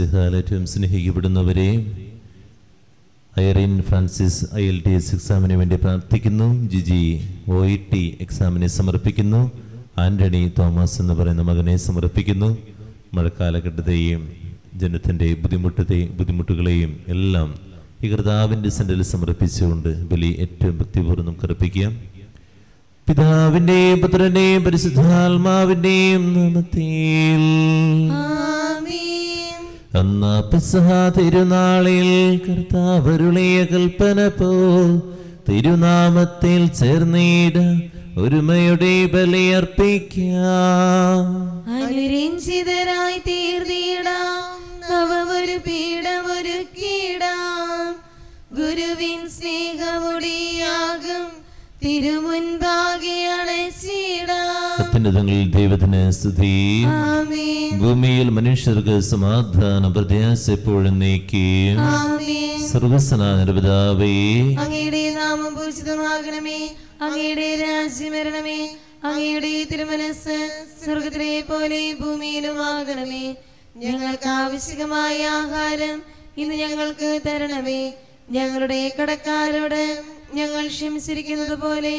വിശുഹാലേറ്റവും സ്നേഹിക്കപ്പെടുന്നവരെ Irene Francis I E L T എക്സാമിന് വേണ്ടി പ്രാർത്ഥിക്കുന്നു. ജിജി ഒ ഇ ടി എക്സാമിനെ സമർപ്പിക്കുന്നു. ആന്റണി തോമസ് എന്ന് പറയുന്ന മകനെ സമർപ്പിക്കുന്നു. മഴക്കാലഘട്ടത്തെയും ജനത്തിന്റെ ബുദ്ധിമുട്ടത്തെ ബുദ്ധിമുട്ടുകളെയും എല്ലാം ഈ കർത്താവിന്റെ സെന്ററിൽ സമർപ്പിച്ചുകൊണ്ട് ബലി ഏറ്റവും ഭക്തിപൂർവം നമുക്ക് അർപ്പിക്കാം പിതാവിന്റെയും പുത്രന്റെയും പരിശുദ്ധാത്മാവിന്റെയും നാമത്തിൽ. അന്ന പെസഹ തിരുനാളിൽ കർത്താവരുളിയ കൽപ്പന പോ തിരുനാമത്തിൽ ചേർന്നീട് ഒരുമയുടെ ബലിയർപ്പിക്കാം അനുരഞ്ജിതരായി തീർന്നിടാം. നവമൊരു പീഠമൊരുക്കിടാം ഗുരുവിൻ സ്നേഹമുടിയാകും. തിരുമുൻപാകെ അണച്ചിടാം. അത്യുന്നതങ്ങളിൽ ദൈവത്തിന് സ്തുതി. ഭൂമിയിൽ മനുഷ്യർക്ക് സമാധാന പ്രത്യാശ എപ്പോഴും നീക്കി. ആമീൻ. സർവസനാഥന പിതാവേ. അങ്ങയുടെ നാമം പൂജിതമാകണമേ അങ്ങയുടെ രാജ്യം വരണമേ. അങ്ങയുടെ തിരുമനസ് സ്വർഗത്തിലെ പോലെ ഭൂമിയിലും ആകണമേ. ഞങ്ങൾക്ക് ആവശ്യമായ ആഹാരം ഇന്ന് ഞങ്ങൾക്ക് തരണമേ. ഞങ്ങളുടെ കടക്കാരോട് ഞങ്ങൾ ക്ഷമിച്ചിരിക്കുന്നത് പോലെ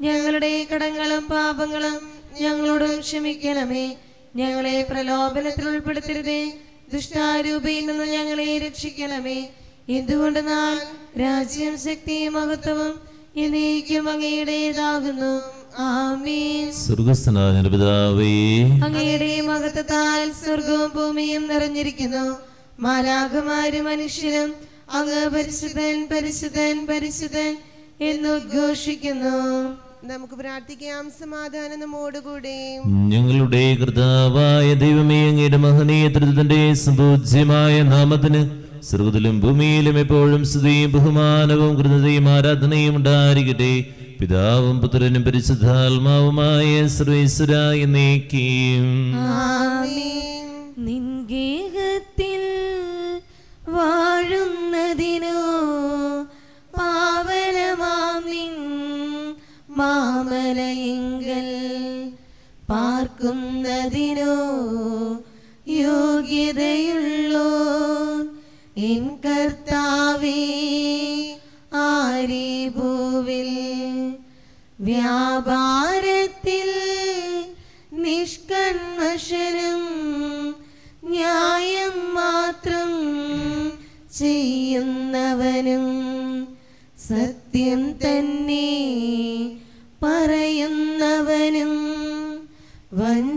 ഞങ്ങളുടെ കടങ്ങളും പാപങ്ങളും ഞങ്ങളോടും ക്ഷമിക്കണമേ. ഞങ്ങളെ പ്രലോഭനത്തിൽ ഉൾപ്പെടുത്തരുതേ. ദുഷ്ടാരൂപയിൽ നിന്ന് ഞങ്ങളെ രക്ഷിക്കണമേ. എന്തുകൊണ്ടെന്നാൽ രാജ്യം ശക്തിയും മഹത്വവും എന്നേക്കും അങ്ങയുടേതാകുന്നു. അങ്ങയുടെ മഹത്വത്താൽ സ്വർഗവും ഭൂമിയും നിറഞ്ഞിരിക്കുന്നു. മാലാഖമാരും മനുഷ്യരും അങ്ങ് പരിശുദ്ധൻ പരിശുദ്ധൻ പരിശുദ്ധൻ എന്നുദ്ഘോഷിക്കുന്നു നമുക്ക് പ്രാർത്ഥിക്കാം. സമാധാനം നമ്മോടുകൂടെ. ഞങ്ങളുടെ കർത്താവായ ദൈവമേ അങ്ങയുടെ മഹനീയ ത്രിതന്റെ സുപൂജ്യമായ നാമത്തിന് സ്വർഗത്തിലും ഭൂമിയിലും എപ്പോഴും സ്തുതിയും ബഹുമാനവും കൃതയും ആരാധനയും ഉണ്ടായിരിക്കട്ടെ. പിതാവും പുത്രനും പരിശുദ്ധാത്മാവുമായ സർവേശ്വരായി നീക്കിയും നിൻഗേഹത്തിൽ വാഴുന്നതിനോ പാവ മാമലയെങ്കൽ പാർക്കുന്നതിനോ യോഗ്യതയുള്ളോ? എൻ കർത്താവേ ആരി ഭൂവിൽ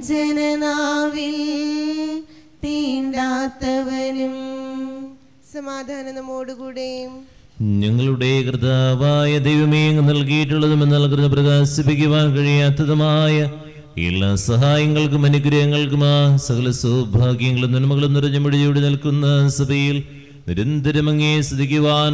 തീണ്ടാത്തവരും തീണ്ടാത്തവനും. സമാധാനം നമ്മോടുകൂടെ ഞങ്ങളുടെ കൃതാവായ ദൈവമേ നൽകിയിട്ടുള്ളതും നൽകിയിട്ടുള്ളതും നൽകുന്ന പ്രകാശിപ്പിക്കുവാൻ കഴിയാത്തതുമായ എല്ലാ സഹായങ്ങൾക്കും അനുഗ്രഹങ്ങൾക്കും ആ സകല സൗഭാഗ്യങ്ങളും നന്മകളും നിറഞ്ഞ മുടിയോടി നിൽക്കുന്ന സഭയിൽ നിരന്തരം അങ്ങേ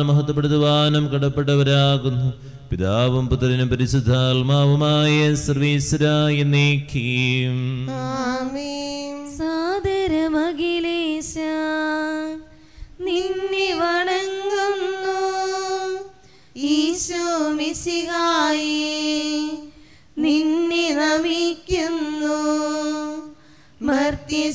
മഹത്വപ്പെടുത്തുവാനും കടപ്പെട്ടവരാകുന്നു. പിതാവും പുത്രനും പരിശുദ്ധാത്മാവുമായ സർവീശ്വരായ നീക്കിയും. സാദര സാദരമഖിലേശ നിന്നെ വണങ്ങുന്നു. ഈശോ മിശിഹായി നിന്നെ നമിക്കുന്നു. മർത്യ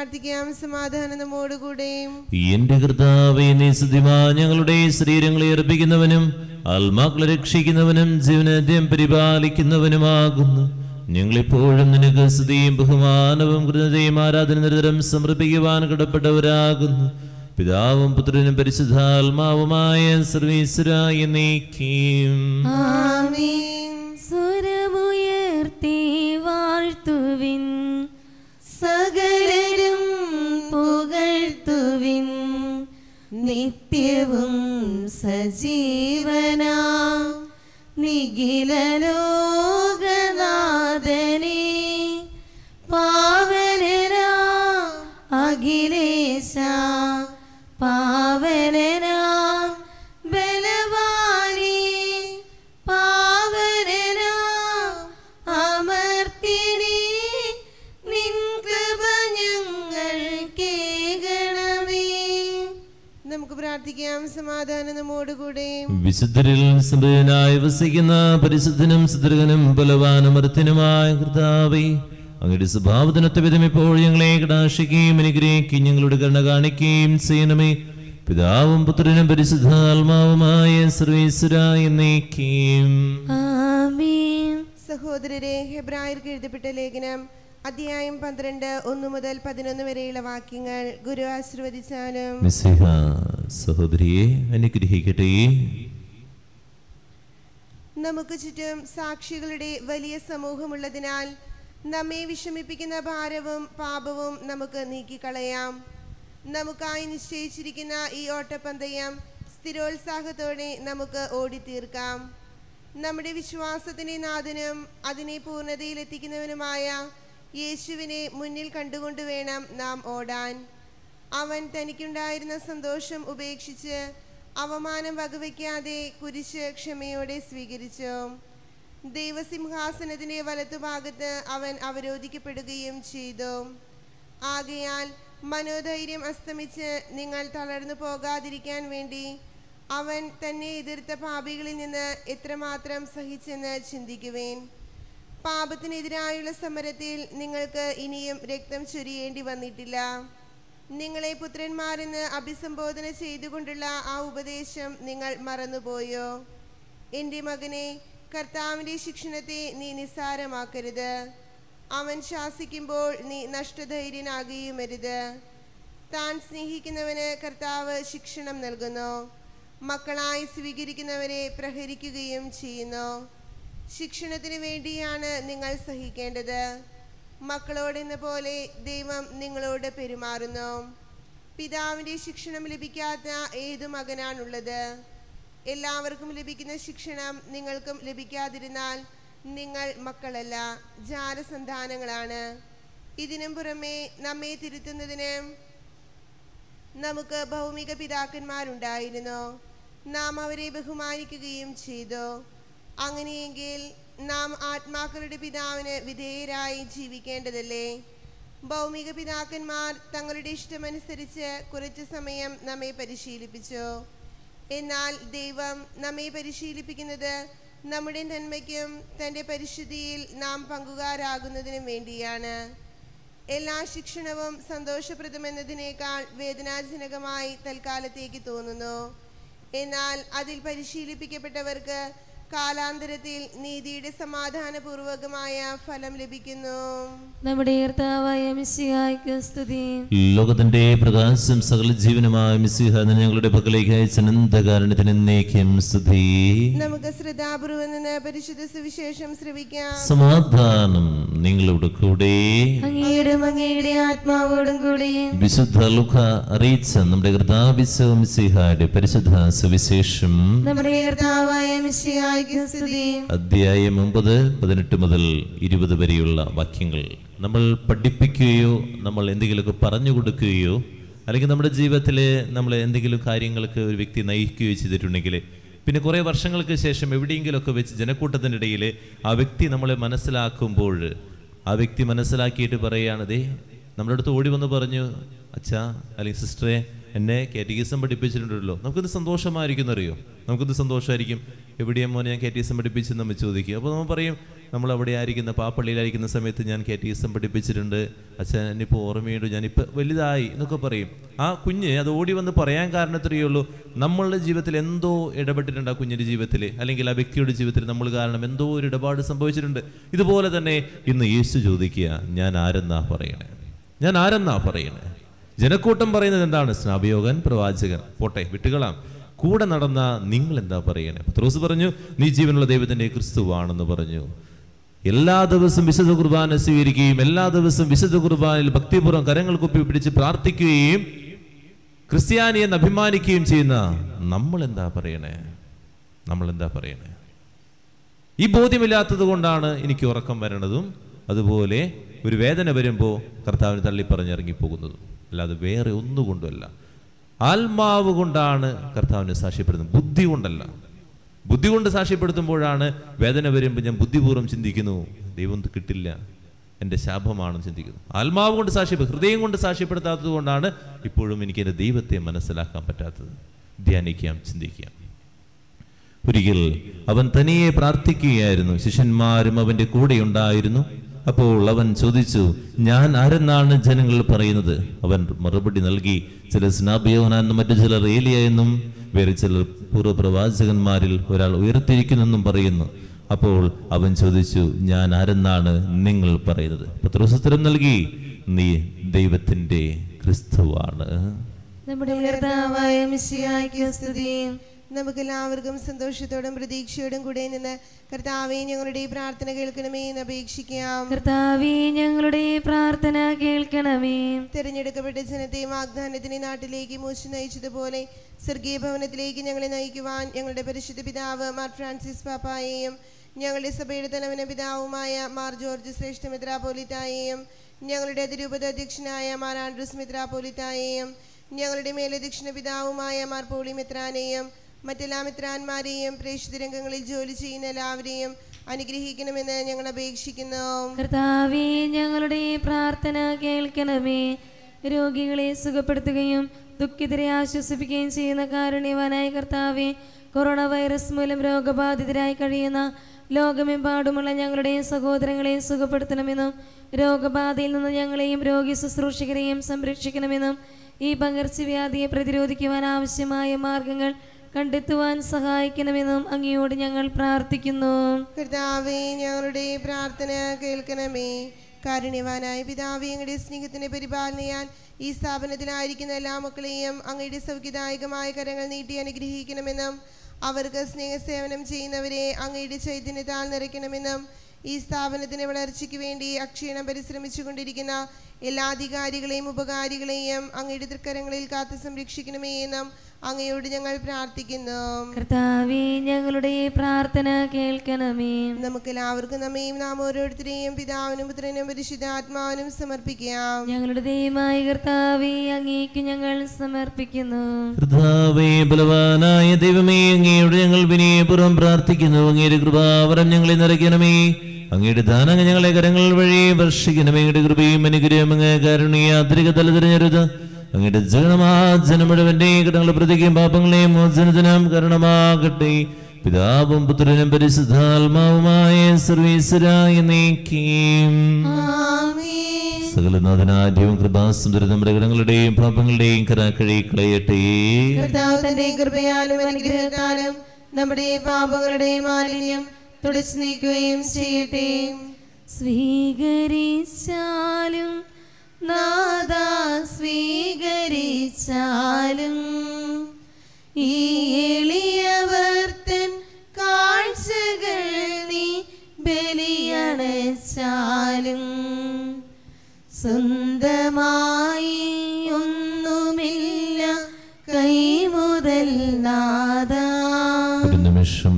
പ്രാർത്ഥിക്കാം സമാധാനം നമ്മോടുകൂടെ എന്റെ കർത്താവേ നീ സ്തുതിമാ. ഞങ്ങളുടെ ശരീരങ്ങളെ അർപ്പിക്കുന്നവനും ആത്മാക്കളെ രക്ഷിക്കുന്നവനും ജീവനദ്യം പരിപാലിക്കുന്നവനുമാകുന്നു. ഞങ്ങളിപ്പോഴും നിനക്ക് സ്തുതിയും ബഹുമാനവും കൃതയും ആരാധന നിരന്തരം സമർപ്പിക്കുവാൻ കടപ്പെട്ടവരാകുന്നു. പിതാവും പുത്രനും പരിശുദ്ധാത്മാവുമായ സർവീശ്വരായി നീക്കിയും. ആമീൻ. സ്വരമുയർത്തി വാഴ്ത്തുവിൻ. സകലരും നിത്യവും സജീവന നിഖില സമാധാനം നമ്മോടുകൂടെ വിശുദ്ധരിൽ സഭനായി വസിക്കുന്ന പരിശുദ്ധനും സുദൃഗനും ബലവാനും കൃതാവേ കർത്താവേ അങ്ങയുടെ സ്വഭാവത്തിനൊത്ത വിധം ഇപ്പോൾ ഞങ്ങളെ കടാക്ഷിക്കുകയും അനുഗ്രഹിക്കുകയും ഞങ്ങളുടെ കരുണ കാണിക്കുകയും ചെയ്യണമേ. പിതാവും പുത്രനും പരിശുദ്ധാത്മാവുമായ സർവീശ്വര എന്നേക്കും. ആമേൻ. സഹോദരരെ ഹെബ്രായർക്ക് എഴുതപ്പെട്ട ലേഖനം അധ്യായം പന്ത്രണ്ട് ഒന്ന് മുതൽ പതിനൊന്ന് വരെയുള്ള വാക്യങ്ങൾ ഗുരു ആശീർവദിച്ചാലും. മിസ്സിഹ സഹോദരിയെ അനുഗ്രഹിക്കട്ടെ. നമുക്ക് ചുറ്റും സാക്ഷികളുടെ വലിയ സമൂഹമുള്ളതിനാൽ നമ്മെ വിഷമിപ്പിക്കുന്ന ഭാരവും പാപവും നമുക്ക് നീക്കിക്കളയാം. നമുക്കായി നിശ്ചയിച്ചിരിക്കുന്ന ഈ ഓട്ടപ്പന്തയം സ്ഥിരോത്സാഹത്തോടെ നമുക്ക് ഓടിത്തീർക്കാം. നമ്മുടെ വിശ്വാസത്തിനെ നാഥനും അതിനെ പൂർണതയിലെത്തിക്കുന്നവനുമായ യേശുവിനെ മുന്നിൽ കണ്ടുകൊണ്ട് വേണം നാം ഓടാൻ. അവൻ തനിക്കുണ്ടായിരുന്ന സന്തോഷം ഉപേക്ഷിച്ച് അവമാനം വകവയ്ക്കാതെ കുരിശ് ക്ഷമയോടെ സ്വീകരിച്ചു. ദൈവസിംഹാസനത്തിന്റെ വലത്തുഭാഗത്ത് അവൻ അവരോധിക്കപ്പെടുകയും ചെയ്തു. ആകയാൽ മനോധൈര്യം അസ്തമിച്ച് നിങ്ങൾ തളർന്നു പോകാതിരിക്കാൻ വേണ്ടി അവൻ തന്നെ എതിർത്ത പാപികളിൽ നിന്ന് എത്രമാത്രം സഹിച്ചെന്ന് ചിന്തിക്കുവേൻ. പാപത്തിനെതിരായുള്ള സമരത്തിൽ നിങ്ങൾക്ക് ഇനിയും രക്തം ചൊരിയേണ്ടി വന്നിട്ടില്ല. നിങ്ങളെ പുത്രന്മാരെന്ന് അഭിസംബോധന ചെയ്തുകൊണ്ടുള്ള ആ ഉപദേശം നിങ്ങൾ മറന്നുപോയോ? എന്റെ മകനെ കർത്താവിന്റെ ശിക്ഷണത്തെ നീ നിസ്സാരമാക്കരുത്. അവൻ ശാസിക്കുമ്പോൾ നീ നഷ്ടധൈര്യനാകുകയുമരുത്. താൻ സ്നേഹിക്കുന്നവന് കർത്താവ് ശിക്ഷണം നൽകുന്നു. മക്കളായി സ്വീകരിക്കുന്നവരെ പ്രഹരിക്കുകയും ചെയ്യുന്നു. ശിക്ഷണത്തിന് വേണ്ടിയാണ് നിങ്ങൾ സഹിക്കേണ്ടത്. മക്കളോടെന്ന പോലെ ദൈവം നിങ്ങളോട് പെരുമാറുന്നു. പിതാവിന്റെ ശിക്ഷണം ലഭിക്കാത്ത ഏതു മകനാണുള്ളത്? എല്ലാവർക്കും ലഭിക്കുന്ന ശിക്ഷണം നിങ്ങൾക്കും ലഭിക്കാതിരുന്നാൽ നിങ്ങൾ മക്കളല്ല ജാരസന്താനങ്ങളാണ്. ഇതിനും പുറമെ നമ്മെ തിരുത്തുന്നതിന് നമുക്ക് ഭൗമിക പിതാക്കന്മാരുണ്ടായിരുന്നു. നാം അവരെ ബഹുമാനിക്കുകയും ചെയ്തു. അങ്ങനെയെങ്കിൽ നാം ആത്മാക്കളുടെ പിതാവിന് വിധേയരായി ജീവിക്കേണ്ടതല്ലേ? ഭൗമിക പിതാക്കന്മാർ തങ്ങളുടെ ഇഷ്ടമനുസരിച്ച് കുറച്ച് സമയം നമ്മെ പരിശീലിപ്പിച്ചു. എന്നാൽ ദൈവം നമ്മെ പരിശീലിപ്പിക്കുന്നത് നമ്മുടെ നന്മയ്ക്കും തന്റെ പരിശുദ്ധിയിൽ നാം പങ്കുകാരാകുന്നതിനും വേണ്ടിയാണ്. എല്ലാ ശിക്ഷണവും സന്തോഷപ്രദമെന്നതിനേക്കാൾ വേദനാജനകമായി തൽക്കാലത്തേക്ക് തോന്നുന്നു. എന്നാൽ അതിൽ പരിശീലിപ്പിക്കപ്പെട്ടവർക്ക് കാലാന്തരത്തിൽ നീതിയുടെ സമാധാനപൂർവകമായ ഫലം ലഭിക്കുന്നു. നമ്മുടെ ലോകത്തിന്റെ പ്രകാശം സകല ജീവനമായ മിസ്സിഹ ഞങ്ങളുടെ പക്കലേക്ക് അയച്ച അനന്തകാരണത്തിന് എന്നേക്കും സ്തുതി. നമുക്ക് ശ്രദ്ധാപൂർവം നിന്ന് പരിശുദ്ധ സുവിശേഷം ശ്രവിക്കാം. സമാധാനം നിങ്ങളുടെ കൂടെ. അങ്ങയുടെ അങ്ങയുടെ ആത്മാവോടും കൂടി. വിശുദ്ധ ലുഖ അറിയിച്ച നമ്മുടെ കർത്താവിശ്വമിസിഹായുടെ പരിശുദ്ധ സുവിശേഷം. നമ്മുടെ കർത്താവായ സ്തുതി അധ്യായം ഒമ്പത് പതിനെട്ട് മുതൽ ഇരുപത് വരെയുള്ള വാക്യങ്ങൾ. നമ്മൾ പഠിപ്പിക്കുകയോ നമ്മൾ എന്തെങ്കിലുമൊക്കെ പറഞ്ഞു കൊടുക്കുകയോ അല്ലെങ്കിൽ നമ്മുടെ ജീവിതത്തിൽ നമ്മൾ എന്തെങ്കിലും കാര്യങ്ങൾക്ക് ഒരു വ്യക്തി നയിക്കുകയോ ചെയ്തിട്ടുണ്ടെങ്കിൽ പിന്നെ കുറേ വർഷങ്ങൾക്ക് ശേഷം എവിടെയെങ്കിലുമൊക്കെ വെച്ച് ജനക്കൂട്ടത്തിന്റെ ഇടയിൽ ആ വ്യക്തി നമ്മളെ മനസ്സിലാക്കുമ്പോൾ ആ വ്യക്തി മനസ്സിലാക്കിയിട്ട് പറയുകയാണതേ നമ്മുടെ അടുത്ത് ഓടി വന്ന് പറഞ്ഞു അച്ഛാ അല്ലെങ്കിൽ സിസ്റ്ററെ എന്നെ കാറ്റഗീസം പഠിപ്പിച്ചിട്ടുണ്ടല്ലോ. നമുക്കിത് സന്തോഷമായിരിക്കും അറിയോ നമുക്കിത് സന്തോഷമായിരിക്കും. എവിടെയും മോനെ ഞാൻ കാറ്റഗീസം പഠിപ്പിച്ചു നമ്മൾ ചോദിക്കും. അപ്പോൾ നമ്മൾ പറയും നമ്മൾ അവിടെ ആയിരിക്കുന്ന പാപ്പള്ളിയിലായിരിക്കുന്ന സമയത്ത് ഞാൻ കാറ്റഗീസം പഠിപ്പിച്ചിട്ടുണ്ട്. അച്ഛൻ എന്നിപ്പോൾ ഓർമ്മയുണ്ട് ഞാനിപ്പോൾ വലുതായി എന്നൊക്കെ പറയും. ആ കുഞ്ഞ് അത് ഓടി വന്ന് പറയാൻ കാരണത്രയേ ഉള്ളൂ. നമ്മളുടെ ജീവിതത്തിൽ എന്തോ ഇടപെട്ടിട്ടുണ്ട് ആ കുഞ്ഞിന്റെ ജീവിതത്തിൽ. അല്ലെങ്കിൽ ആ വ്യക്തിയുടെ ജീവിതത്തിൽ നമ്മൾ കാരണം എന്തോ ഒരു ഇടപാട് സംഭവിച്ചിട്ടുണ്ട്. ഇതുപോലെ തന്നെ ഇന്ന് യേശു ചോദിക്കുക ഞാൻ ആരെന്നാ പറയണേ? ഞാൻ ആരെന്നാ പറയണേ? ജനക്കൂട്ടം പറയുന്നത് എന്താണ്? സ്നാപയോഗൻ പ്രവാചകൻ. പോട്ടെ വിട്ടുകളാം. കൂടെ നടന്ന നിങ്ങൾ എന്താ പറയണേ? പത്രോസ് പറഞ്ഞു നീ ജീവനുള്ള ദൈവത്തിന്റെ ക്രിസ്തുവാണെന്ന് പറഞ്ഞു. എല്ലാ ദിവസവും വിശുദ്ധ കുർബാന സ്വീകരിക്കുകയും എല്ലാ ദിവസവും വിശുദ്ധ കുർബാനയിൽ ഭക്തിപൂർവം കരങ്ങൾ കുപ്പി പിടിച്ച് പ്രാർത്ഥിക്കുകയും ക്രിസ്ത്യാനി എന്ന് അഭിമാനിക്കുകയും ചെയ്യുന്ന നമ്മൾ എന്താ പറയണേ? നമ്മൾ എന്താ പറയണേ? ഈ ബോധ്യമില്ലാത്തത് കൊണ്ടാണ് എനിക്ക് ഉറക്കം വരണതും അതുപോലെ ഒരു വേദന വരുമ്പോൾ കർത്താവിന് തള്ളി പറഞ്ഞിറങ്ങിപ്പോകുന്നതും അല്ലാതെ വേറെ ഒന്നുകൊണ്ടുമല്ല ആത്മാവ് കൊണ്ടാണ് കർത്താവിനെ സാക്ഷ്യപ്പെടുന്നത്. ബുദ്ധി കൊണ്ടല്ല. ബുദ്ധി കൊണ്ട് സാക്ഷ്യപ്പെടുത്തുമ്പോഴാണ് വേദന വരുമ്പോൾ ഞാൻ ബുദ്ധിപൂർവം ചിന്തിക്കുന്നു. ദൈവം കിട്ടില്ല. എന്റെ ശാപമാണെന്ന് ചിന്തിക്കുന്നു. ആത്മാവ് കൊണ്ട് സാക്ഷ്യപ്പെടും ഹൃദയം കൊണ്ട് സാക്ഷ്യപ്പെടുത്താത്തത് കൊണ്ടാണ് ഇപ്പോഴും എനിക്ക് എന്റെ ദൈവത്തെ മനസ്സിലാക്കാൻ പറ്റാത്തത്. ധ്യാനിക്കാം ചിന്തിക്കാം. ഒരിക്കൽ അവൻ തനിയെ പ്രാർത്ഥിക്കുകയായിരുന്നു. ശിഷ്യന്മാരും അവന്റെ കൂടെ ഉണ്ടായിരുന്നു അപ്പോൾ അവൻ ചോദിച്ചു ഞാൻ ആരെന്നാണ് ജനങ്ങൾ പറയുന്നത്? അവൻ മറുപടി നൽകി ചില സ്നാബിയോനാന്നും മറ്റു ചിലർ ഏലിയ എന്നും വേറെ ചിലർ പൂർവപ്രവാചകന്മാരിൽ ഒരാൾ ഉയർത്തിരിക്കുന്നെന്നും പറയുന്നു. അപ്പോൾ അവൻ ചോദിച്ചു ഞാൻ ആരെന്നാണ് നിങ്ങൾ പറയുന്നത്? പത്രോസത്തരം നൽകി നീ ദൈവത്തിന്റെ ക്രിസ്തുവാണ്. നമ്മുടെ നമുക്കെല്ലാവർക്കും സന്തോഷത്തോടും പ്രതീക്ഷയോടും കൂടെ നിന്ന് കർത്താവെ ഞങ്ങളുടെ പ്രാർത്ഥന കേൾക്കണമേ എന്ന് അപേക്ഷിക്കാം. കർത്താവേ ഞങ്ങളുടെ പ്രാർത്ഥന കേൾക്കണമേ. തിരഞ്ഞെടുക്കപ്പെട്ട ജനത്തെ വാഗ്ദാനത്തിന് നാട്ടിലേക്ക് മോശി നയിച്ചതുപോലെ സ്വർഗീയ ഭവനത്തിലേക്ക് ഞങ്ങളെ നയിക്കുവാൻ ഞങ്ങളുടെ പരിശുദ്ധ പിതാവ് മാർ ഫ്രാൻസിസ് പാപ്പായെയും ഞങ്ങളുടെ സഭയുടെ തലവന പിതാവുമായ മാർ ജോർജ് ശ്രേഷ്ഠ മിത്രാപോലിത്തായെയും ഞങ്ങളുടെ അതിരൂപത അധ്യക്ഷനായ മാർ ആൻഡ്രൂസ് മിത്രാപോലിത്തായെയും ഞങ്ങളുടെ മേലധ്യക്ഷണ പിതാവുമായ മാർ പോളി മിത്രാനെയും മറ്റെല്ലാ മിത്രാന്മാരെയും പ്രേക്ഷിത രംഗങ്ങളിൽ ജോലി ചെയ്യുന്ന എല്ലാവരെയും അനുഗ്രഹിക്കണമെന്ന് ഞങ്ങൾ അപേക്ഷിക്കുന്നു. കർത്താവേ ഞങ്ങളുടെ പ്രാർത്ഥന കേൾക്കണമേ. രോഗികളെ സുഖപ്പെടുത്തുകയും ദുഃഖിതരെ ആശ്വസിപ്പിക്കുകയും ചെയ്യുന്ന കാരുണ്യവാനായ കർത്താവെ കൊറോണ വൈറസ് മൂലം രോഗബാധിതരായി കഴിയുന്ന ലോകമെമ്പാടുമുള്ള ഞങ്ങളുടെ സഹോദരങ്ങളെ സുഖപ്പെടുത്തണമെന്നും രോഗബാധയിൽ നിന്ന് ഞങ്ങളെയും രോഗി ശുശ്രൂഷകരെയും സംരക്ഷിക്കണമെന്നും ഈ പകർച്ചവ്യാധിയെ പ്രതിരോധിക്കുവാൻ ആവശ്യമായ മാർഗങ്ങൾ കണ്ടെത്തുവാൻ സഹായിക്കണമെന്നും അങ്ങയോട് ഞങ്ങൾ പ്രാർത്ഥിക്കുന്നു. കർത്താവേ ഞങ്ങളുടെ പ്രാർത്ഥന കേൾക്കണമേ. കാരുണ്യവാനായ പിതാവ് ഞങ്ങളുടെ സ്നേഹത്തിന്റെ പരിപാലനയാൽ ഈ സ്ഥാപനത്തിലായിരിക്കുന്ന എല്ലാ മക്കളെയും അങ്ങയുടെ സൗഖ്യദായകമായ കരങ്ങൾ നീട്ടി അനുഗ്രഹിക്കണമെന്നും അവർക്ക് സ്നേഹസേവനം ചെയ്യുന്നവരെ അങ്ങയുടെ ചൈതന്യത്താൽ നിറയ്ക്കണമെന്നും ഈ സ്ഥാപനത്തിന്റെ വളർച്ചയ്ക്ക് വേണ്ടി അക്ഷീണം പരിശ്രമിച്ചു കൊണ്ടിരിക്കുന്ന എല്ലാ അധികാരികളെയും ഉപകാരികളെയും അങ്ങയുടെ തൃക്കരങ്ങളിൽ കാത്തു സംരക്ഷിക്കണമേ എന്നും അങ്ങയോട് ഞങ്ങൾ പ്രാർത്ഥിക്കുന്നു. കർത്താവേ ഞങ്ങളുടെ പ്രാർത്ഥന കേൾക്കണമേ. നമുക്ക് എല്ലാവർക്കും നമ്മയും നാം ഓരോരുത്തരെയും പിതാവിനും പുത്രനും പരിശുദ്ധാത്മാവിനും സമർപ്പിക്കാം. ഞങ്ങളുടെ ദൈവമായ കർത്താവേ അങ്ങേക്ക് ഞങ്ങൾ സമർപ്പിക്കുന്നു. കർത്താവേ ബലവാനായ ദൈവമേ അങ്ങയോട് ഞങ്ങൾ വിനയപൂർവം പ്രാർത്ഥിക്കുന്നു. അങ്ങയുടെ കൃപാവരം ഞങ്ങളെ നിറയ്ക്കണമേ. അങ്ങയുടെ ദാനങ്ങൾ ഞങ്ങളെ കരങ്ങൾ വഴി വർഷിക്കണമേ അങ്ങയുടെ കൃപയും അനുഗ്രഹം അങ്ങ് കാരുണ്യാത്രിക തല തിരഞ്ഞെടുത്ത് അങ്ങയുടെ ജനമാ ജനം മുഴുവന്റെ കടങ്ങളെ പ്രതിക്കും പാപങ്ങളെയും മോചനത്തിനും കരണമാകട്ടെ. പിതാവും പുത്രനും പരിശുദ്ധാത്മാവുമായ സർവീശ്വരായി നീക്കിയും സകലനാഥനാദ്യവും കൃപാസുന്ദര നമ്മുടെ കടങ്ങളുടെയും പാപങ്ങളുടെയും കരാക്കഴി കളയട്ടെ. കർത്താവ് തന്റെ കൃപയാലും അനുഗ്രഹത്താലും നമ്മുടെ പാപങ്ങളുടെയും മാലിന്യം തുടച്ചു നീക്കുകയും ചെയ്യട്ടെ. സ്വീകരിച്ചാലും നാദ സ്വീകരിച്ചാലും ഈ എളിയവർത്തൻ കാഴ്ചകൾ നീ ബലിയണച്ചാലും സ്വന്തമായി ഒന്നുമില്ല കൈമുതൽ നാദ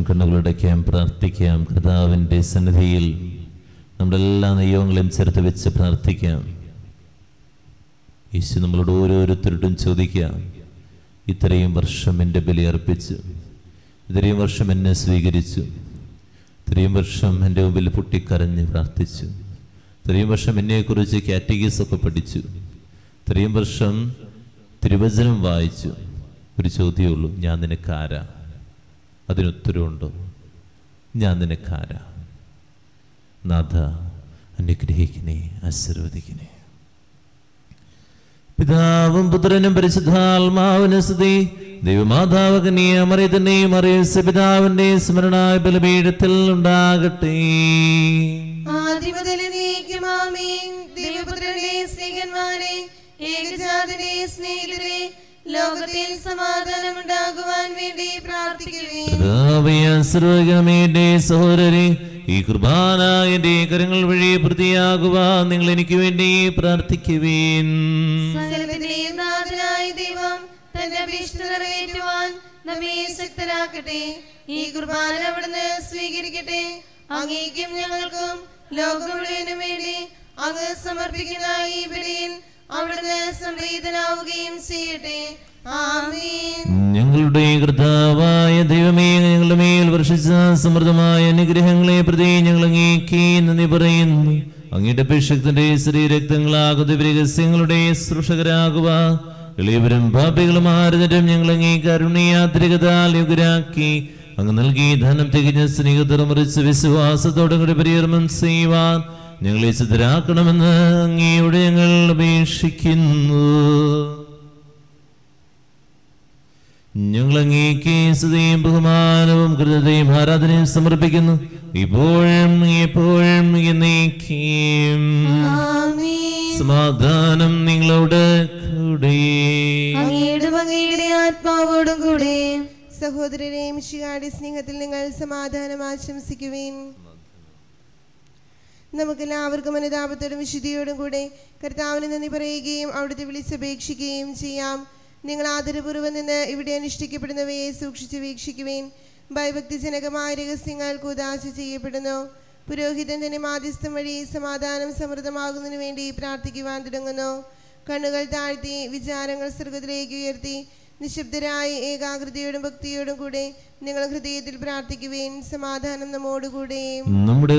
കണ്ണുകളടയ്ക്കാം പ്രാർത്ഥിക്കാം. കർത്താവിന്റെ സന്നിധിയിൽ നമ്മുടെ എല്ലാ നിയമങ്ങളെയും ചേർത്ത് വെച്ച് പ്രാർത്ഥിക്കാം. യേശു നമ്മളോട് ഓരോരുത്തരോടും ചോദിക്കാം ഇത്രയും വർഷം എന്റെ ബലി അർപ്പിച്ചു ഇത്രയും വർഷം എന്നെ സ്വീകരിച്ചു ഇത്രയും വർഷം എന്റെ മുമ്പിൽ പൊട്ടിക്കരഞ്ഞ് പ്രാർത്ഥിച്ചു ഇത്രയും വർഷം എന്നെക്കുറിച്ച് കാറ്റഗീസ് ഒക്കെ പഠിച്ചു ഇത്രയും വർഷം തിരുവചനം വായിച്ചു. ഒരു ചോദ്യമേ ഉള്ളൂ ഞാൻ നിനക്കാരാ അതിനുത്തരവുണ്ടോ ഞാൻ നിനക്കാരാ. നാഥ അനുഗ്രഹിക്കണേ ആശീർവദിക്കണേ. പിതാവും പുത്രനും പരിശുദ്ധാത്മാവിന് സ്തുതി. ദൈവമാതാവകനെ അമറിയതന്നെയും അറിയസ് പിതാവിന്റെ സ്മരണായ ബലപീഠത്തിൽ ഉണ്ടാകട്ടെ. സ്നേഹിതരെ ലോകത്തിൽ വേണ്ടി സഹോദരരെ ഈ കുർബാന എന്റെ കരങ്ങൾ വഴി പ്രതിയാകുവാൻ നിങ്ങൾ എനിക്ക് വേണ്ടി പ്രാർത്ഥിക്കുവേൻ. സകലത്തിന്റെയും നാഥനായ ദൈവം തന്റെ അഭീഷ്ട നിറവേറ്റുവാൻ നമ്മെ ശക്തരാക്കട്ടെ. ഈ കുർബാന അവിടുന്ന് സ്വീകരിക്കട്ടെ. അങ്ങേക്കും ഞങ്ങൾക്കും ലോകം മുഴുവനും വേണ്ടി അങ്ങ് സമർപ്പിക്കുന്ന ഈ ബലിയിൽ അവിടുന്ന് സംപ്രീതനാവുകയും ചെയ്യട്ടെ. ഞങ്ങളുടെ കർത്താവായ ദൈവമേ ഞങ്ങളുടെ മേൽ വർഷിച്ച സമൃദ്ധമായ അനുഗ്രഹങ്ങളെ പ്രതി ഞങ്ങൾ അങ്ങേക്ക് പറയുന്നു. അങ്ങയുടെ അഭിഷക്തന്റെ ശ്രീരക്തങ്ങളാകുന്ന രഹസ്യങ്ങളുടെ സൃഷകരാകുക എളിയവരും പാപികളും ആരുതരും ഞങ്ങൾ അങ്ങേ കരുണയാത്രികതാൽ യുഗരാക്കി അങ്ങ് നൽകി ധനം തികഞ്ഞ സ്നേഹത്തിൽ മുറിച്ച് വിശ്വാസത്തോടും കൂടി പരികർമ്മം ചെയ്യുവാൻ ഞങ്ങളെ ചിതരാക്കണമെന്ന് അങ്ങയോട് ഞങ്ങൾ അപേക്ഷിക്കുന്നു. ഞങ്ങൾ അങ്ങേക്ക് സ്തുതിയും ബഹുമാനവും കൃതയും ആരാധനയും സമർപ്പിക്കുന്നു. ഇപ്പോഴും എപ്പോഴും എന്നേക്കും. സമാധാനം നിങ്ങളോട് കൂടെ. അങ്ങയുടെ ആത്മാവോടും കൂടെ. സഹോദരനെയും മിശികാടി സ്നേഹത്തിൽ നിങ്ങൾ സമാധാനം ആശംസിക്കുവേൻ. നമുക്കെല്ലാവർക്കും അനുതാപത്തോടും വിശുദ്ധിയോടും കൂടെ കർത്താവിന് നന്ദി പറയുകയും അവിടുത്തെ വിളിച്ചപേക്ഷിക്കുകയും ചെയ്യാം. നിങ്ങൾ ആദരപൂർവം നിന്ന് ഇവിടെ അനുഷ്ഠിക്കപ്പെടുന്നവയെ സൂക്ഷിച്ച് വീക്ഷിക്കുവേൻ. ഭയഭക്തിജനകമായ രഹസ്യങ്ങൾ കുദാശ ചെയ്യപ്പെടുന്നു. പുരോഹിതൻ തന്നെ മാധ്യസ്ഥം വഴി സമാധാനം സമൃദ്ധമാകുന്നതിനു വേണ്ടി പ്രാർത്ഥിക്കുവാൻ തുടങ്ങുന്നു. കണ്ണുകൾ താഴ്ത്തി വിചാരങ്ങൾ സ്വർഗത്തിലേക്ക് ഉയർത്തി നിശബ്ദരായി ഏകാഗ്രതയോടും ഭക്തിയോടും കൂടെ നിങ്ങൾ ഹൃദയത്തിൽ പ്രാർത്ഥിക്കുകയും സമാധാനം നമ്മോടുകൂടെ. നമ്മുടെ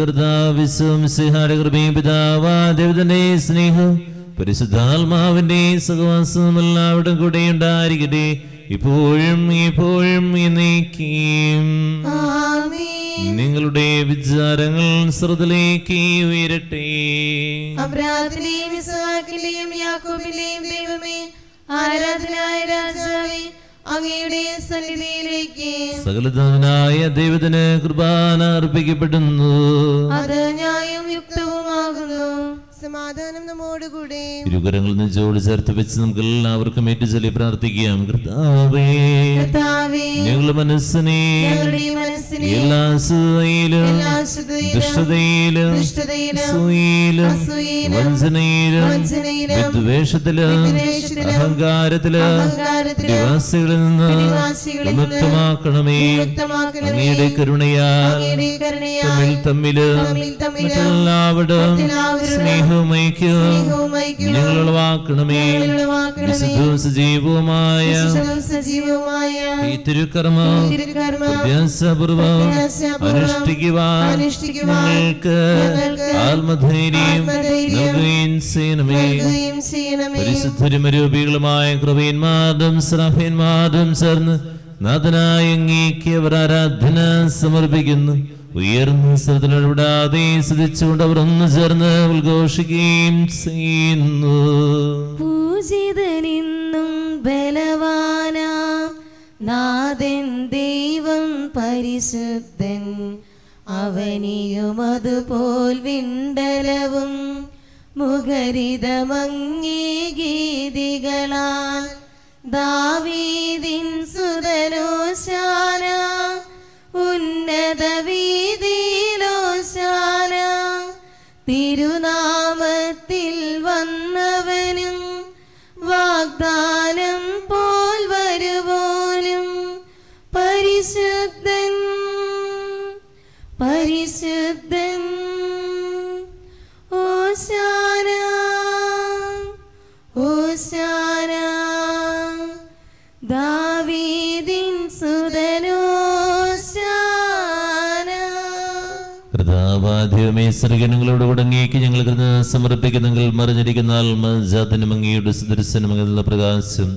സിഹാരകൃപയും പിതാവാ ദൈവത്തിന്റെ സ്നേഹം പരിശുദ്ധാത്മാവിന്റെ സഹവാസവും എല്ലാവരുടെ കൂടെ ഉണ്ടായിരിക്കട്ടെ. ഇപ്പോഴും ഇപ്പോഴും എന്നേക്കും. നിങ്ങളുടെ വിചാരങ്ങൾ ശ്രദ്ധയിലേക്ക് ഉയരട്ടെ. അബ്രാഹിമിലെയും യാക്കോബിലെയും ദൈവമേ ആരാധനായ രാജാവേ അങ്ങയുടെ സന്നിധിയിലേക്ക്. സകലനായ ദൈവത്തിന് കുർബാന അർപ്പിക്കപ്പെടുന്നു. അത് ന്യായം യുക്തവുമാകുന്നു. സമാധാനം നമ്മോടുകൂടെ. ഇരുകരങ്ങളിൽ നിന്ന് ജോലി ചേർത്ത് വെച്ച് നമുക്ക് എല്ലാവർക്കും ഏറ്റുചൊല്ലി പ്രാർത്ഥിക്കാം. കർത്താവേ ഞങ്ങളുടെ മനസ്സിനെ എല്ലാ അശുദ്ധയിലും ദുഷ്ടതയിലും അസൂയയിലും വഞ്ചനയിലും വിദ്വേഷത്തിലും അഹങ്കാരത്തിലും നിവാസികളിൽ നിന്ന് വിമുക്തമാക്കണമേ. അങ്ങയുടെ കരുണയാൽ തമ്മിൽ തമ്മിൽ തമ്മിൽ മറ്റെല്ലാവരും സജീവവുമായ ഈ തിരുക്കർമ്മം അഭ്യാസപൂർവം അനുഷ്ഠിക്കുവാൻ ഞങ്ങൾക്ക് ആത്മധൈര്യം നൽകുകയും ചെയ്യണമേ. ചെയ്യണമേ. പരിശുദ്ധരുമരൂപികളുമായ കൃപയന്മാരും ശ്രാഫ്യന്മാരും ചേർന്ന് നാഥനായ അങ്ങേക്ക് അവർ ആരാധന സമർപ്പിക്കുന്നു. ഉയർന്ന സ്ഥലത്തിലൂടാതെ സ്തുതിച്ചുകൊണ്ട് അവർ ഒന്ന് ചേർന്ന് ഉദ്ഘോഷിക്കുകയും ചെയ്യുന്നു. പൂജിതനിന്നും ബലവാനാ നാഥൻ ദൈവം പരിശുദ്ധൻ അവനിയും അതുപോൽ വിണ്ടലവും മുഖരിതമങ്ങേ ഗീതികളാൽ ദാവീദിൻ കർത്താവാദ്യമേ സർഗണങ്ങളോട് ഉടങ്ങിയേക്ക് ഞങ്ങൾ സമർപ്പിക്കുന്നെങ്കിൽ മറിഞ്ഞിരിക്കുന്ന ആത്മജാതനും അങ്ങയുടെ സുദർശനം അങ്ങനെയുള്ള പ്രകാശം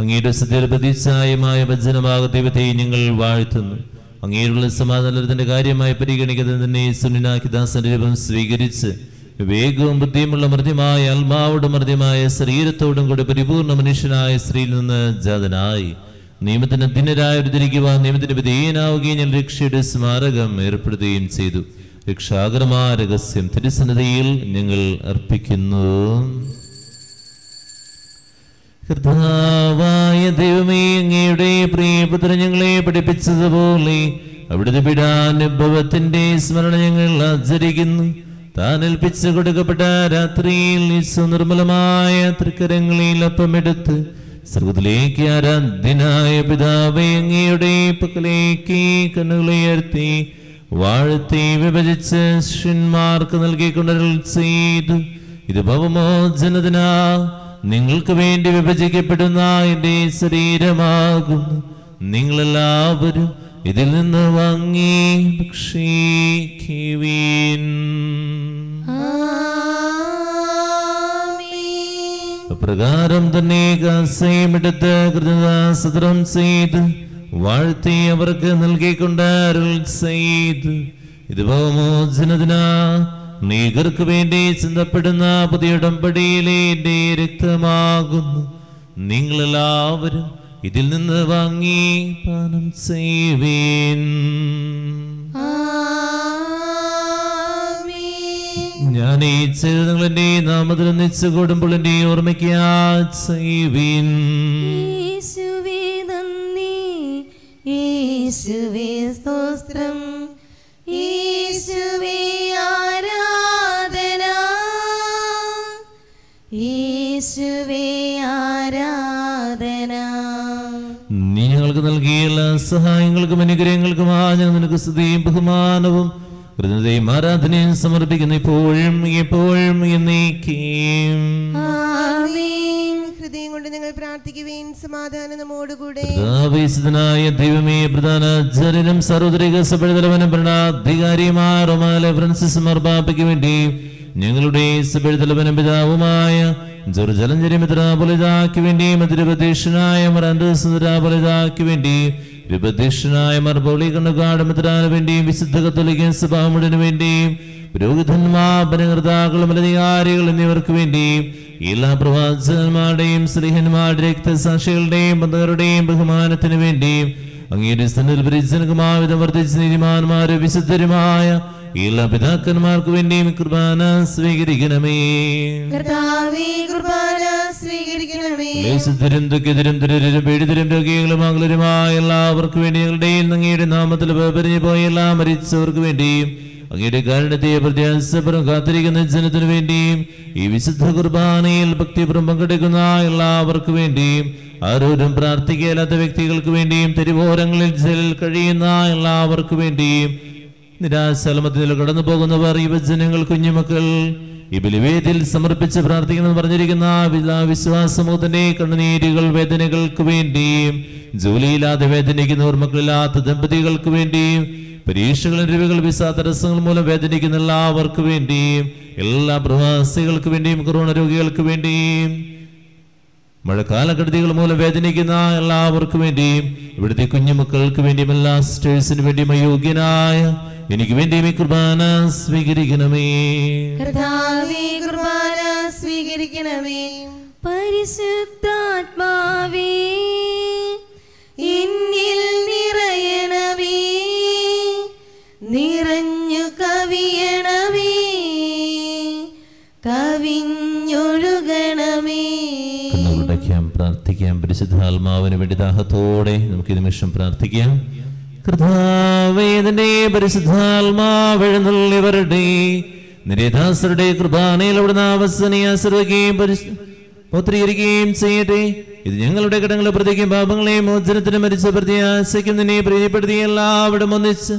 അങ്ങയുടെ സത്യപ്രതിച്ഛായമായ ഭജനമാക ദൈവത്തെ ഞങ്ങൾ വാഴ്ത്തുന്നു. അങ്ങേയുള്ള സമാധാനത്തിന്റെ കാര്യമായി പരിഗണിക്കുന്നത് തന്നെ സുനിനാക്കി ദാസന്റെ രൂപം സ്വീകരിച്ച് വിവേകവും ബുദ്ധിയുമുള്ള മൃദ്യമായ ആത്മാവോടും മൃദ്യമായ ശരീരത്തോടും കൂടി പരിപൂർണ മനുഷ്യനായ സ്ത്രീയിൽ നിന്ന് ജാതനായി. നിയമത്തിന് അധീനരായിരിക്കുവാൻ നിയമത്തിന് വിധേയനാവുകയും ഞാൻ രക്ഷയുടെ സ്മാരകം ഏർപ്പെടുത്തുകയും ചെയ്തു. രക്ഷാകരമായ രഹസ്യം തിരുസന്നിധിയിൽ ഞങ്ങൾ അർപ്പിക്കുന്നു. കർത്താവായ ദൈവമേ അങ്ങയുടെ പ്രിയപുത്ര ഞങ്ങളെ പഠിപ്പിച്ചതുപോലെ അവിടുത്തെ പിടാനുഭവത്തിന്റെ സ്മരണ ഞങ്ങൾ ആചരിക്കുന്നു. താൻ ഏൽപ്പിച്ചു കൊടുക്കപ്പെട്ട രാത്രിയിൽ നിർമ്മലമായ തൃക്കരങ്ങളിൽ അപ്പമെടുത്ത് സർവത്തിലേക്ക് ആരാധ്യനായ പിതാവേ അങ്ങയുടെ പക്കലേക്ക് കണ്ണുകളുയർത്തി വാഴ്ത്തി വിഭജിച്ച് ശിഷ്യന്മാർക്ക് നൽകിക്കൊണ്ടരുൾ ചെയ്തു. ഇത് ഭവമോചനത്തിനാ നിങ്ങൾക്ക് വേണ്ടി വിഭജിക്കപ്പെടുന്ന എന്റെ ശരീരമാകുന്നു. നിങ്ങളെല്ലാവരും ഇതിൽ നിന്ന് വാങ്ങി ഭക്ഷിക്കുവീൻ. പ്രകാരം തന്നെ കാസയുമെടുത്ത് കൃതദാസത്രം ചെയ്ത് വാഴ്ത്തി അവർക്ക് നൽകിക്കൊണ്ട് അരുൾ ചെയ്ത്. ഇത് ഭവമോചനത്തിനാ നീകർക്ക് വേണ്ടി ചിന്തപ്പെടുന്ന പുതിയ ഉടമ്പടിയിലെ എന്റെ രക്തമാകുന്നു. നിങ്ങളെല്ലാവരും ഇതിൽ നിന്ന് വാങ്ങി പാനം ചെയ്യുവേൻ. ഞാൻ ഈ ചെയ്ത് നിങ്ങൾ നാമത്തിൽ നിശ്ചയ കൂടുമ്പോൾ എന്റെ ഓർമ്മയ്ക്ക് ആ നന്ദി യേശുവേ സ്തോത്രം. യേശുവേ ആരാധന. യേശുവേ ആരാധന. നീ ഞങ്ങൾക്ക് നൽകിയ എല്ലാ സഹായങ്ങൾക്കും അനുഗ്രഹങ്ങൾക്കും ആ ഞങ്ങൾ നിനക്ക് സ്തുതിയും ബഹുമാനവും കൃതയും ആരാധനയും സമർപ്പിക്കുന്നു. ഇപ്പോഴും എപ്പോഴും എന്നേക്കും. ആമീൻ. ഹൃദയം കൊണ്ട് നിങ്ങൾ പ്രാർത്ഥിക്കുകയും സമാധാനം നമ്മോടുകൂടെ. ദൈവമേ പ്രധാന ജനനം സാർവത്രിക സഭയുടെ തലവനും ഭരണാധികാരിയുമായ റൊമാലെ ഫ്രാൻസിസ് മർബാപ്പയ്ക്ക് വേണ്ടി ഞങ്ങളുടെ സഭയുടെ തലവനും പിതാവുമായ ജലഞ്ചരിമിത്രാപുലിതാക്ക് വേണ്ടി മധുരപതീക്ഷനായ മറാന്തസുന്ദരാപുലിതാക്ക് വേണ്ടി രൂപദീക്ഷനായ മർബോളി കണ്ണുകാട് മിത്രാന് വേണ്ടിയും വിശുദ്ധ കത്തോലിക്കൻ സഭാമുടനു വേണ്ടിയും പുരോഹിതന്മാർ ഭരണകർത്താക്കളും അധികാരികൾ എന്നിവർക്ക് വേണ്ടിയും എല്ലാ പ്രവാചകന്മാരുടെയും സ്ത്രീഹന്മാരുടെ രക്തസാക്ഷികളുടെയും ബന്ധുക്കളുടെയും ബഹുമാനത്തിന് വേണ്ടിയും അങ്ങയുടെ പരിചനകുമാവിധം വർദ്ധിച്ച നീതിമാന്മാരെ വിശുദ്ധരുമായ എല്ലാ പിതാക്കന്മാർക്ക് വേണ്ടിയും കുർബാന സ്വീകരിക്കണമേ. കർത്താവേ കുർബാന സ്വീകരിക്കണമേ. ക്ലേശത്തിലും ദുഃഖത്തിലും ദുരിതരും പീഡിതരും രോഗികളും മംഗളരുമായ എല്ലാവർക്കും വേണ്ടി ഞങ്ങളുടെയും അങ്ങയുടെ നാമത്തിൽ വേപരിഞ്ഞു പോയ എല്ലാ മരിച്ചവർക്ക് വേണ്ടിയും അങ്ങയുടെ കാരണത്തെ പ്രത്യാസപുരം കാത്തിരിക്കുന്ന ജനത്തിനു വേണ്ടിയും ഈ വിശുദ്ധ കുർബാനയിൽ ഭക്തിപുരം പങ്കെടുക്കുന്ന എല്ലാവർക്കും വേണ്ടിയും ആരോരും പ്രാർത്ഥിക്കാത്ത വ്യക്തികൾക്ക് വേണ്ടിയും തെരുവോരങ്ങളിൽ കഴിയുന്ന എല്ലാവർക്കു വേണ്ടിയും നിരാശലമത്തിൽ കടന്നു പോകുന്നവർ യുവജനങ്ങൾ കുഞ്ഞുമക്കൾ ഈ ബലിവേദിയിൽ സമർപ്പിച്ച് പ്രാർത്ഥിക്കണം പറഞ്ഞിരിക്കുന്ന വിശ്വാസമൂഹത്തിന്റെ കണ്ണുനീരുകൾ വേദനകൾക്ക് വേണ്ടിയും ജോലിയില്ലാതെ വേദനിക്കുന്നവർ മക്കളില്ലാത്ത ദമ്പതികൾക്ക് വേണ്ടിയും പരീക്ഷകൾ രവികൾ വിസ തടസ്സങ്ങൾ മൂലം വേദനിക്കുന്ന എല്ലാവർക്കും വേണ്ടിയും എല്ലാ പ്രവാസികൾക്ക് വേണ്ടിയും കൊറോണ രോഗികൾക്ക് വേണ്ടിയും മഴക്കാലക്കെടുതികൾ മൂലം വേദനിക്കുന്ന എല്ലാവർക്കും വേണ്ടിയും ഇവിടുത്തെ കുഞ്ഞുമക്കൾക്ക് വേണ്ടിയും എല്ലാ സിസ്റ്റേഴ്സിന് വേണ്ടിയും അയോഗ്യനായ എനിക്ക് വേണ്ടി ഈ കുർബാന സ്വീകരിക്കണമേ. കർത്താവേ കുർബാന സ്വീകരിക്കണമേ. പരിശുദ്ധാത്മാവേ പരിശുദ്ധാത്മാവിന് വേണ്ടി ദാഹത്തോടെ നമുക്ക് ഈ നിമിഷം പ്രാർത്ഥിക്കാം. കൃതാവേദന്റെ പരിശുദ്ധാത്മാവെഴുന്നള്ളിവരുടെ നിരേദാസരുടെ കൃപാനയിൽ അവിടുന്ന് അവസനെ ആശ്രയിക്കുകയും പരിശു ചെയ്യട്ടെ. ഇത് ഞങ്ങളുടെ കടങ്ങളെ പ്രതിക്കും പാപങ്ങളെ മോചനത്തിന് മരിച്ച പ്രത്യാശയ്ക്കും നിന്നെ പ്രീതിപ്പെടുത്തി എല്ലാവരും ഒന്നിച്ച്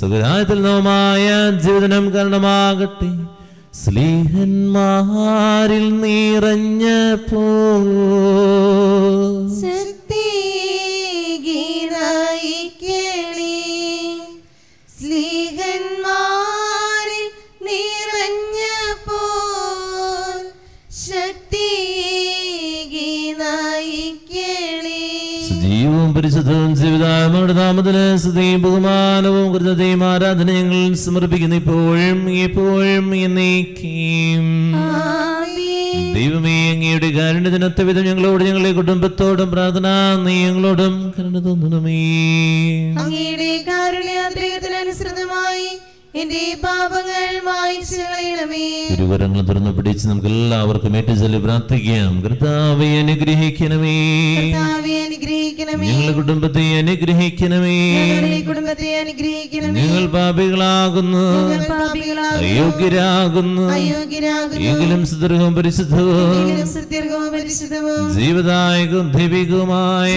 സുഖരായത്തിൽ നോമായ ജീവിതനം കാരണമാകട്ടെ സ്ലീഹന്മാരിൽ നിറഞ്ഞപ്പോ ശക്തി സജീവവും പരിശുദ്ധവും ജീവിതാമയുടെ നാമത്തിന് സ്തുതിയും ബഹുമാനവും കൃതയും ആരാധനയങ്ങൾ സമർപ്പിക്കുന്ന. ഇപ്പോഴും എപ്പോഴും എന്നേക്കും. ദൈവമേ അങ്ങയുടെ കാരുണ്യത്തിനൊത്ത വിധം ഞങ്ങളോട് ഞങ്ങളെ കുടുംബത്തോടും പ്രാർത്ഥന നീ ഞങ്ങളോടും കരുണ തോന്നണമേ അങ്ങയുടെ കാരുണ്യാന്തരികത്തിനനുസൃതമായി എന്റെ പാപങ്ങൾ തിരുവരങ്ങൾ തുറന്നു പിടിച്ച് നമുക്ക് എല്ലാവർക്കും ഏറ്റുചൊല്ലി പ്രാർത്ഥിക്കാം. കർത്താവെ അനുഗ്രഹിക്കണമേ. അനുഗ്രഹിക്കണമേ. ഞങ്ങളുടെ കുടുംബത്തെ അനുഗ്രഹിക്കണമേ. ഞങ്ങളുടെ കുടുംബത്തെ അനുഗ്രഹിക്കണമേ. ഞങ്ങൾ പാപികളാകുന്നു. അയോഗ്യരാകുന്നു. എങ്കിലും സുദൃഢവും പരിശുദ്ധവും. എങ്കിലും സുദീർഘവും പരിശുദ്ധവും. ജീവദായകവും ദൈവികവുമായ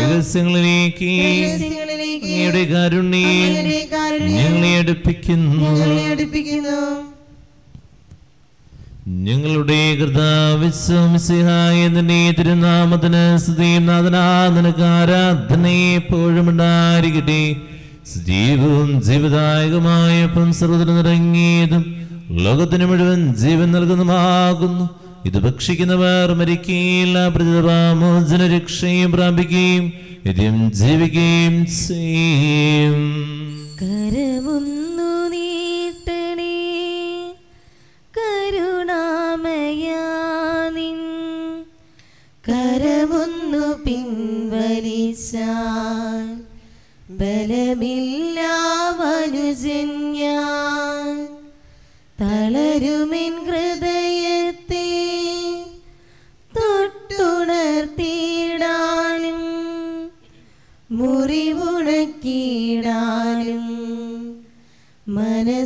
രഹസ്യങ്ങളിലേക്ക് അങ്ങയുടെ കാരുണ്യം ഞങ്ങളെ അടുപ്പിക്കുന്നു. ഞങ്ങളെ അടുപ്പിക്കുന്നു. ഞങ്ങളുടെ കൃതാവിശ്വസിഹായ നിന്റെ തിരുനാമത്തിന് സ്തുതിയും നാഥനാ. നിനക്ക് ആരാധന എപ്പോഴും ഉണ്ടായിരിക്കട്ടെ. ജീവവും ജീവദായകമായ അപ്പം സർവതിൽ നിറങ്ങിയതും ലോകത്തിന് മുഴുവൻ ജീവൻ നൽകുന്നതുമാകുന്നു. ഇത് ഭക്ഷിക്കുന്നവർ മരിക്കുകയില്ല. പ്രതിഭാമോചന രക്ഷയും പ്രാപിക്കുകയും നിത്യം ജീവിക്കുകയും ചെയ്യും. കരവുന്നു നീട്ടണേ. കരുണാമയാനിൻ കരവുന്നു പിൻവലിച്ചാൽ ബലമില്ല മനുജന്യാൻ തളരുമിൻ ഹൃദയത്തെ മുറിവുണക്കിയിടാനും മനസ്സായിടേണമേ.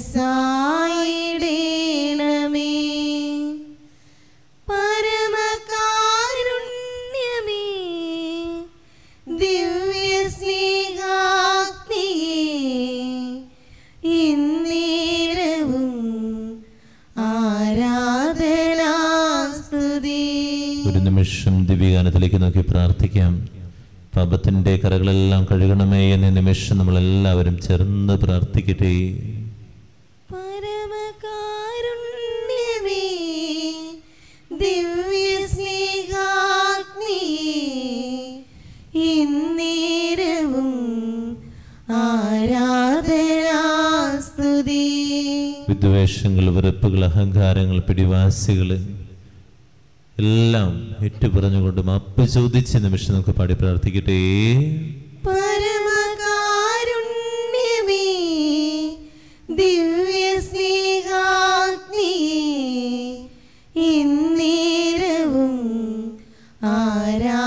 പരമകാരുണ്യമേ ദിവ്യ ഇന്നേരവും ആരാധനാസ്തുതി. ഒരു നിമിഷം ദിവ്യഗാനത്തിലേക്ക് നോക്കി പ്രാർത്ഥിക്കാം. പാപത്തിന്റെ കറകളെല്ലാം കഴുകണമേ എന്ന നിമിഷം നമ്മളെല്ലാവരും ചേർന്ന് പ്രാർത്ഥിക്കട്ടെ. വിദ്വേഷങ്ങൾ വെറുപ്പുകൾ അഹങ്കാരങ്ങൾ പിടിവാസികൾ എല്ലാം ഏറ്റുപറഞ്ഞുകൊണ്ട് മാപ്പ് ചോദിച്ച നിമിഷം നമുക്ക് പാടി പ്രാർത്ഥിക്കട്ടെ. പരമകാരുണ്യമേ ദിവ്യ ഇന്നേരവും ആരാധനാസ്തുതി.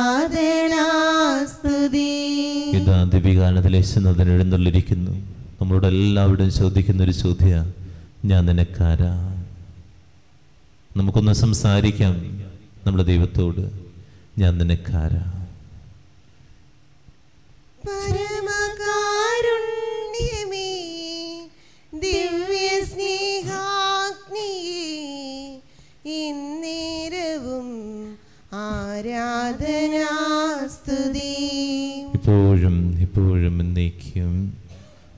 ഇതാ ദിവികാലത്തിൽ യേശുനാഥൻ എഴുന്നള്ളിരിക്കുന്നു. നമ്മളോട് എല്ലാവരും ചോദിക്കുന്ന ഒരു ചോദ്യ ഞാൻ നിനക്കാരാ? നമുക്കൊന്ന് സംസാരിക്കാം. നമ്മുടെ ദൈവത്തോട് ഞാൻ നിനക്കാരാ പരമകാരുണ്യമേ ദിവ്യ സ്നേഹാഗ്നിയേ ഇന്നേരവും ആരാധനാസ്തുതി. ഇപ്പോഴും ഇപ്പോഴും എന്നേക്കും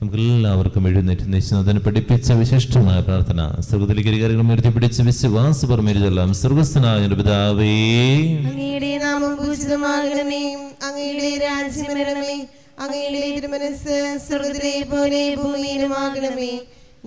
നമുക്ക് എല്ലാവർക്കും എഴുന്നേറ്റ് നിശ്ചിതം പഠിപ്പിച്ച വിശിഷ്ടമായ പ്രാർത്ഥന. സ്വർഗത്തിലേക്ക് അധികാരികളും ഉയർത്തി പിടിച്ച് വിശ്വാസ പുറമേരിതെല്ലാം സ്വർഗസ്ഥനായ പിതാവേ. അങ്ങയുടെ നാമം അങ്ങയുടെ അങ്ങയുടെ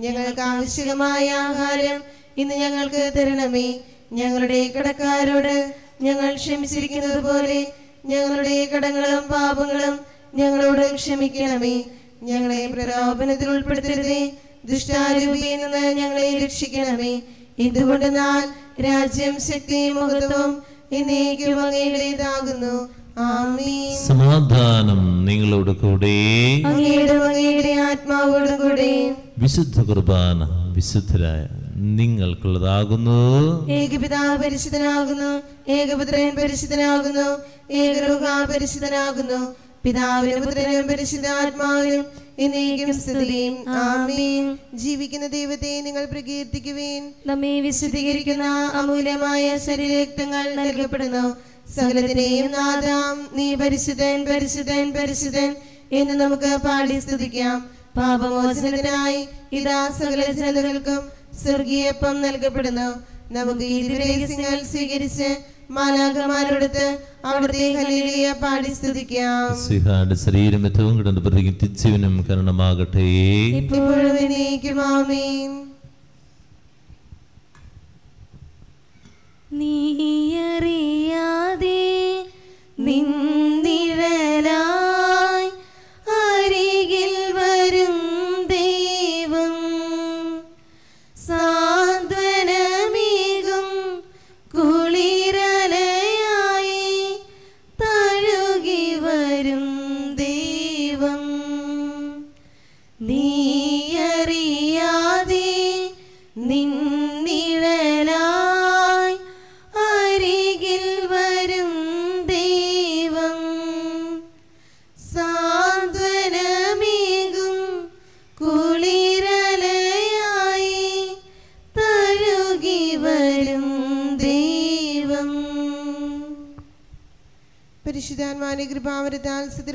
ഞങ്ങൾക്ക് ആവശ്യമായ ആഹാരം ഇന്ന് ഞങ്ങൾക്ക് തരണമേ. ഞങ്ങളുടെ കടക്കാരോട് ഞങ്ങൾ ക്ഷമിച്ചിരിക്കുന്നത് പോലെ ഞങ്ങളുടെ കടങ്ങളും പാപങ്ങളും ഞങ്ങളോട് ക്ഷമിക്കണമേ. ഞങ്ങളെ പ്രലോഭനത്തിൽ ഉൾപ്പെടുത്തരുതേ. ദുഷ്ടാരൂപിയിൽ നിന്ന് ഞങ്ങളെ രക്ഷിക്കണമേ. എന്തുകൊണ്ടെന്നാൽ രാജ്യം ശക്തിയും മഹത്വവും എന്നേക്കും അങ്ങയുടേതാകുന്നു. സമാധാനം നിങ്ങളോട് കൂടെ. ആത്മാവോടും കൂടെ. വിശുദ്ധ കുർബാന വിശുദ്ധരായ നിങ്ങൾക്കുള്ളതാകുന്നു. ഏകപിതാവ് പരിശുദ്ധനാകുന്നു. ഏകപുത്രൻ പരിശുദ്ധനാകുന്നു. ഏകരുഹ പരിശുദ്ധനാകുന്നു പിതാവിനും പുത്രനും പരിശുദ്ധാത്മാവിനും എന്നേക്കും സ്തുതിയും. ആമീൻ. ജീവിക്കുന്ന ദൈവത്തെ നിങ്ങൾ പ്രകീർത്തിക്കുവേൻ. നമ്മെ വിശുദ്ധീകരിക്കുന്ന അമൂല്യമായ ശരീരരക്തങ്ങൾ നൽകപ്പെടുന്നു. സകലത്തിനെയും നാദാം. നീ പരിശുദ്ധൻ പരിശുദ്ധൻ പരിശുദ്ധൻ എന്ന് നമുക്ക് പാടി സ്തുതിക്കാം. പാപമോചനത്തിനായി ഇതാ സകല ജനതകൾക്കും സ്വർഗീയപ്പം നൽകപ്പെടുന്നു. നമുക്ക് ഈ ദിവരഹസ്യങ്ങൾ സ്വീകരിച്ച് മാലാകമാരോടത്ത് അവിടുത്തെ ഹല്ലേലൂയ പാടി സ്തുതിക്കാം. സിഹാന്റെ കിടന്ന് പ്രതിജ്ഞിച്ചവനും കാരണമാകട്ടെ. ഇപ്പോഴും ആമീൻ.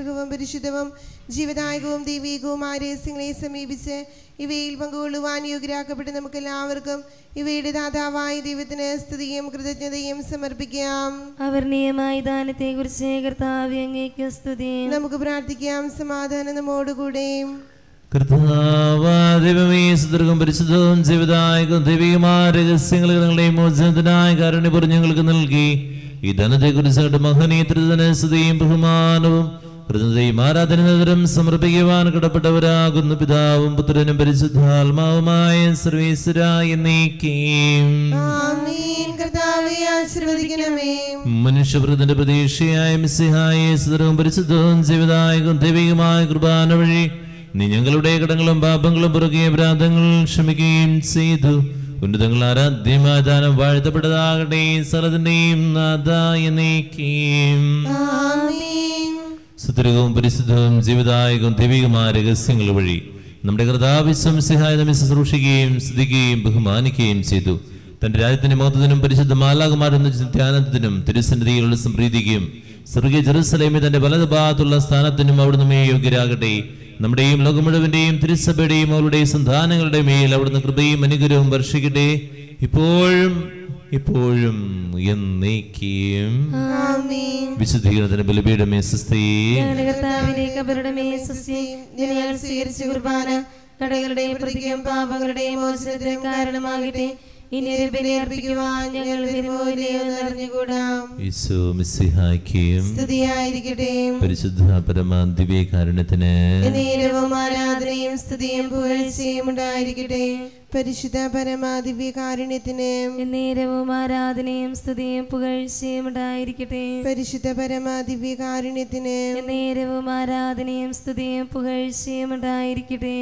സുദീർഘവും പരിശുദ്ധവും ജീവദായകവും ദൈവീകവുമായ രഹസ്യങ്ങളെ സമീപിച്ച് ഇവയിൽ പങ്കുകൊള്ളുവാൻ യോഗ്യരാക്കപ്പെട്ട് നമുക്ക് എല്ലാവർക്കും ഇവയുടെ ദാതാവായ ദൈവത്തിന് സ്തുതിയും കൃതജ്ഞതയും സമർപ്പിക്കാം. അവർ നിയമായ ദാനത്തെ കുറിച്ച് കർത്താവ് അങ്ങേക്ക് സ്തുതി. നമുക്ക് പ്രാർത്ഥിക്കാം. സമാധാനം നമ്മോടുകൂടെയും കർത്താവാദിവമേ സുദീർഘം പരിശുദ്ധവും ജീവിതായകം ദൈവികമായ രഹസ്യങ്ങൾ നിങ്ങളുടെ മോചനത്തിനായ കാരുണ്യപുരം ഞങ്ങൾക്ക് നൽകി. ഈ ധനത്തെക്കുറിച്ച് മഹനീയത്തിന് സ്തുതിയും ബഹുമാനവും കൃതയും ആരാധനതരം സമർപ്പിക്കുവാൻ കടപ്പെട്ടവരാകുന്നു. പിതാവും പുത്രനും പരിശുദ്ധാത്മാവുമായ സർവീശ്വരായ നീക്കിയും മനുഷ്യവൃതന്റെ പ്രതീക്ഷയായ മിസ്സിഹായ സുതരവും പരിശുദ്ധവും ജീവിതായകം ദൈവികമായ കുർബാന വഴി നീ ഞങ്ങളുടെ കടങ്ങളും പാപങ്ങളും പുറകെ പ്രാന്തങ്ങൾ ക്ഷമിക്കുകയും ചെയ്തു. ഉന്നതങ്ങൾ ആരാധ്യമായ ദാനം വാഴ്ത്തപ്പെട്ടതാകട്ടെ സലതിന്റെയും നാഥായ നീക്കിയും സുതരകവും പരിശുദ്ധവും ജീവിതായകവും ദൈവികമായ രഹസ്യങ്ങൾ വഴി നമ്മുടെ കർത്താവിശ്വം സിഹായ നമ്മെ ശുശ്രൂഷിക്കുകയും സ്തുതിക്കുകയും ബഹുമാനിക്കുകയും ചെയ്തു. തന്റെ രാജ്യത്തിന്റെ മഹത്വത്തിനും പരിശുദ്ധ മാലാകുമാരെന്ന ധ്യാനത്തിനും തിരുസന്നിധിയിലുള്ള സംപ്രീതിക്കും സ്വർഗീയ ജെറുസലേമിൽ തന്റെ വലത് ഭാഗത്തുള്ള സ്ഥാനത്തിനും അവിടുന്ന് മേ യോഗ്യരാകട്ടെ. നമ്മുടെയും ലോകം മുഴുവന്റെയും തിരുസഭയുടെയും അവരുടെ സന്താനങ്ങളുടെ മേൽ അവിടുന്ന് കൃപയും അനുഗ്രഹവും വർഷിക്കട്ടെ. ഇപ്പോഴും ഇപ്പോഴും എന്നേക്കും. വിശുദ്ധീകരണത്തിന് ഞങ്ങൾ സ്വീകരിച്ച കുർബാന. കടകളുടെയും പ്രതിക്കും പാപങ്ങളുടെയും മോചനത്തിന് കാരണമാകട്ടെ. ഇനി അർപ്പിക്കുവാൻ ഞങ്ങൾ സ്തുതിയായിരിക്കട്ടെ. പരിശുദ്ധ പരമ ആരാധനയും സ്തുതിയും പുകഴ്ചയും ഉണ്ടായിരിക്കട്ടെ. പരിശുദ്ധ പരമാദിവ്യ കാരുണ്യത്തിന് നേരവും ആരാധനയും സ്തുതിയും പുകഴ്ചയും ഉണ്ടായിരിക്കട്ടെ. പരിശുദ്ധ പരമാദിവ്യ കാരുണ്യത്തിന് നേരവും ആരാധനയും സ്തുതിയും പുകഴ്ചയും ഉണ്ടായിരിക്കട്ടെ.